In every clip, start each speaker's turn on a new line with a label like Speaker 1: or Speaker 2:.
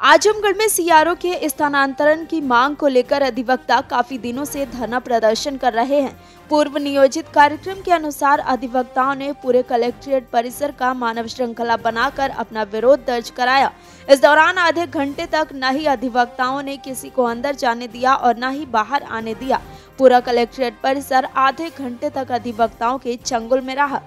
Speaker 1: आजमगढ़ में सीआरओ के स्थानांतरण की मांग को लेकर अधिवक्ता काफ़ी दिनों से धरना प्रदर्शन कर रहे हैं। पूर्व नियोजित कार्यक्रम के अनुसार अधिवक्ताओं ने पूरे कलेक्ट्रेट परिसर का मानव श्रृंखला बनाकर अपना विरोध दर्ज कराया। इस दौरान आधे घंटे तक न ही अधिवक्ताओं ने किसी को अंदर जाने दिया और न ही बाहर आने दिया। पूरा कलेक्ट्रेट परिसर आधे घंटे तक अधिवक्ताओं के चंगुल में रहा।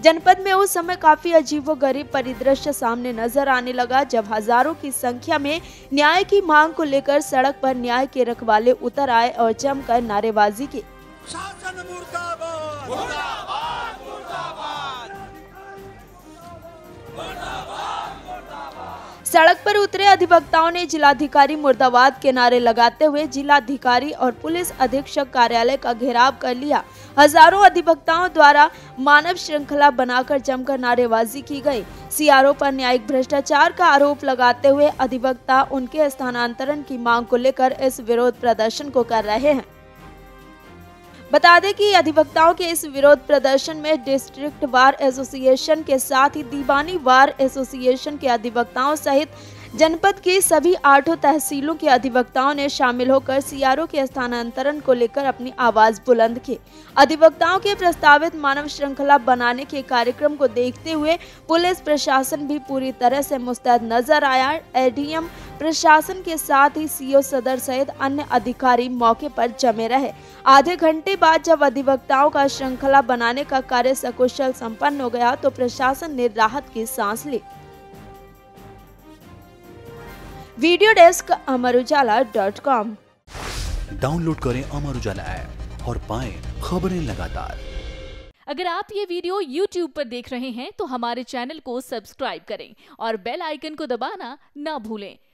Speaker 1: जनपद में उस समय काफ़ी अजीब व गरीब परिदृश्य सामने नज़र आने लगा, जब हज़ारों की संख्या में न्याय की मांग को लेकर सड़क पर न्याय के रखवाले उतर आए और जमकर नारेबाजी की। सड़क पर उतरे अधिवक्ताओं ने जिलाधिकारी मुर्दाबाद के नारे लगाते हुए जिलाधिकारी और पुलिस अधीक्षक कार्यालय का घेराव कर लिया। हज़ारों अधिवक्ताओं द्वारा मानव श्रृंखला बनाकर जमकर नारेबाजी की गई। सीआरओ पर न्यायिक भ्रष्टाचार का आरोप लगाते हुए अधिवक्ता उनके स्थानांतरण की मांग को लेकर इस विरोध प्रदर्शन को कर रहे हैं। बता दें कि अधिवक्ताओं के इस विरोध प्रदर्शन में डिस्ट्रिक्ट बार एसोसिएशन के साथ ही दीवानी बार एसोसिएशन के अधिवक्ताओं सहित जनपद की सभी आठों तहसीलों के अधिवक्ताओं ने शामिल होकर सीआरओ के स्थानांतरण को लेकर अपनी आवाज़ बुलंद की। अधिवक्ताओं के प्रस्तावित मानव श्रृंखला बनाने के कार्यक्रम को देखते हुए पुलिस प्रशासन भी पूरी तरह से मुस्तैद नज़र आया। एडीएम प्रशासन के साथ ही सीओ सदर सहित अन्य अधिकारी मौके पर जमे रहे। आधे घंटे बाद जब अधिवक्ताओं का श्रृंखला बनाने का कार्य सकुशल संपन्न हो गया तो प्रशासन ने राहत की सांस ली। Video desk Amar Ujala dot com.
Speaker 2: Download करें अमर उजाला ऐप और पाएँ खबरें लगातार।
Speaker 3: अगर आप ये वीडियो YouTube पर देख रहे हैं तो हमारे चैनल को सब्सक्राइब करें और बेल आइकन को दबाना ना भूलें।